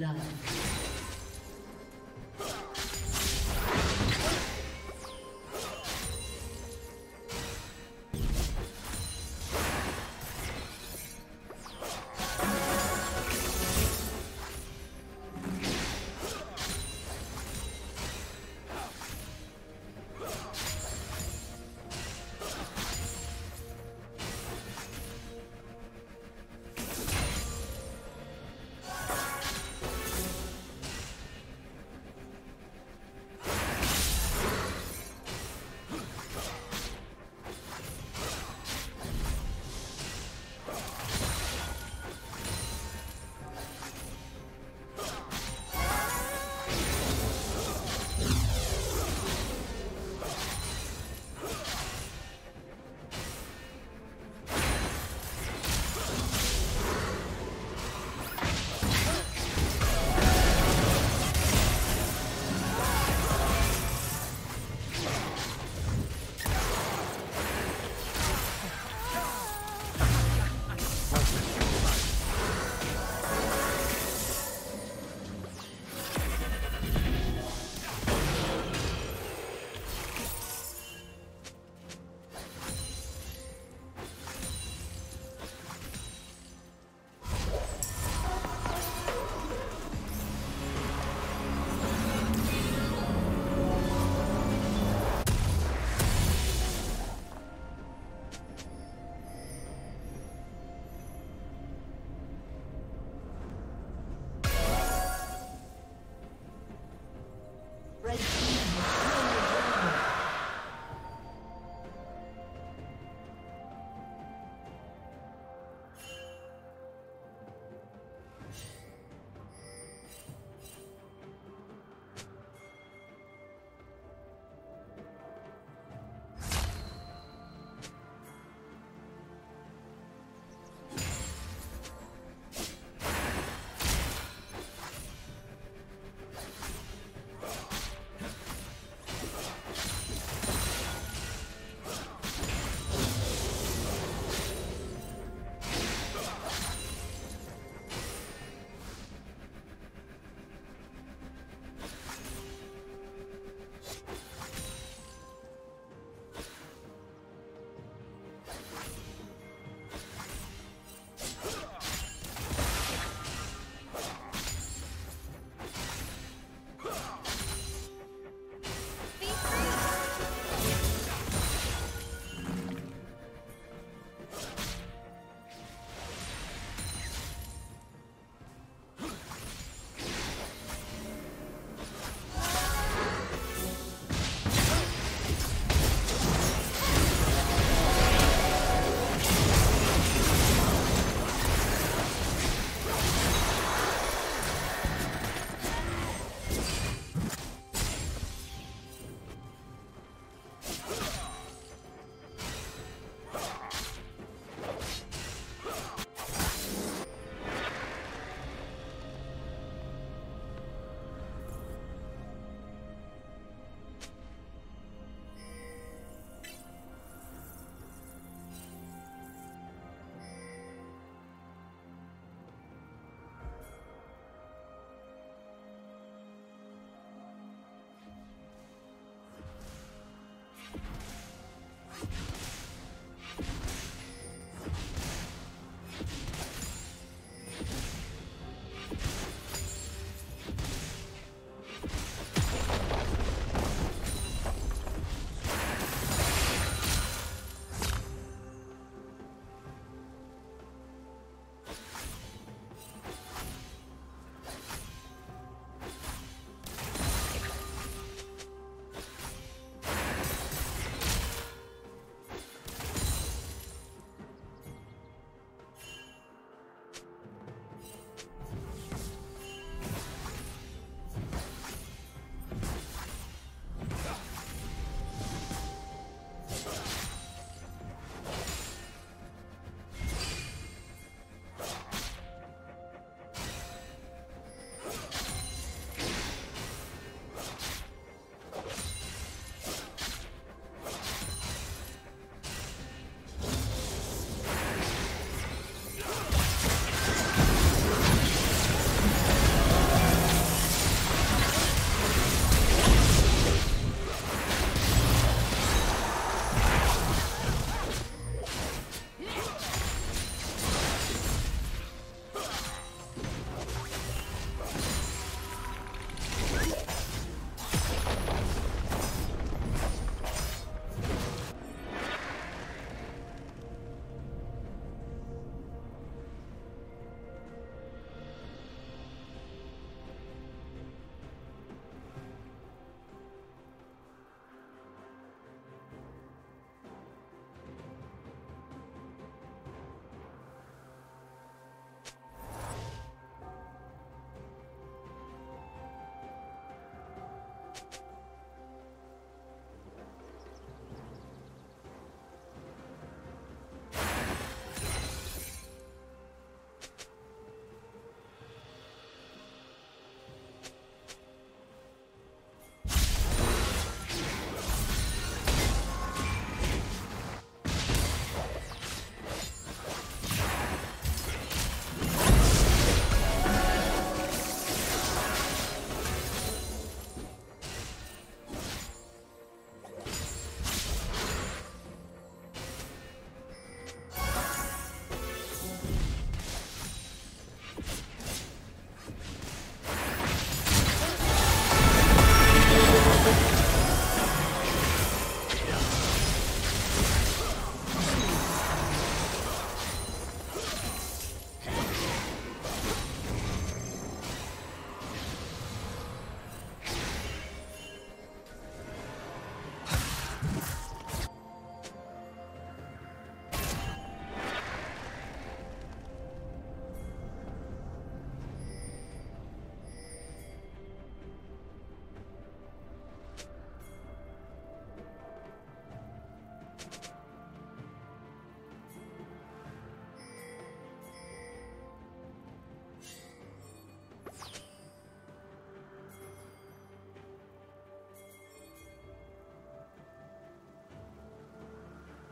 blood.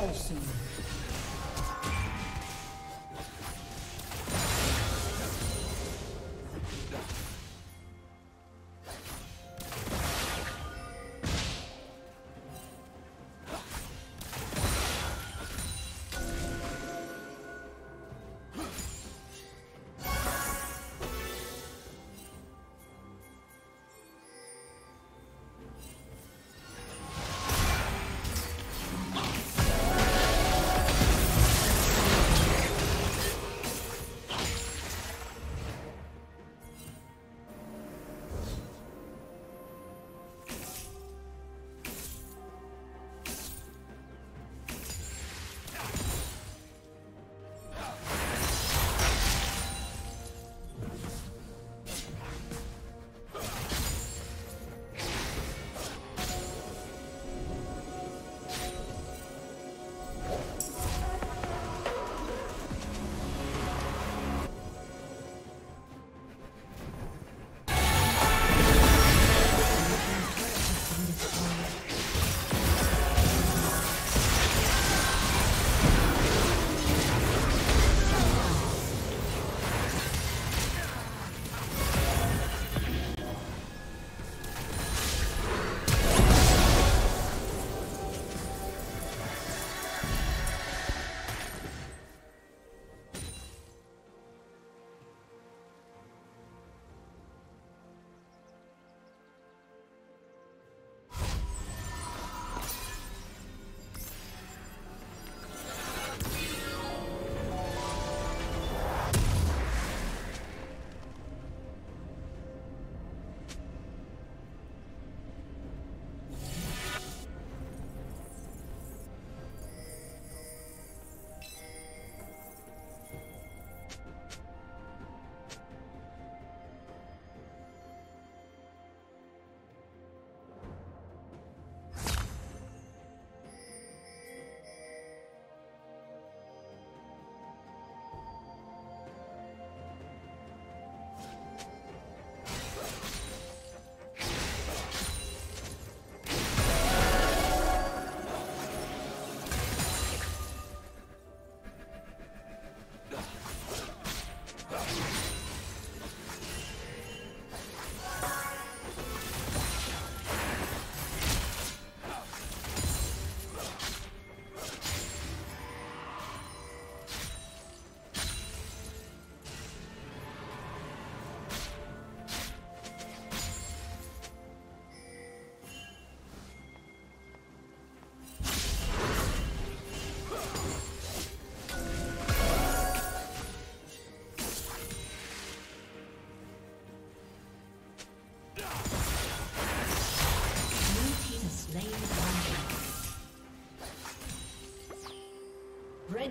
Paulson.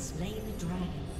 slain the dragon.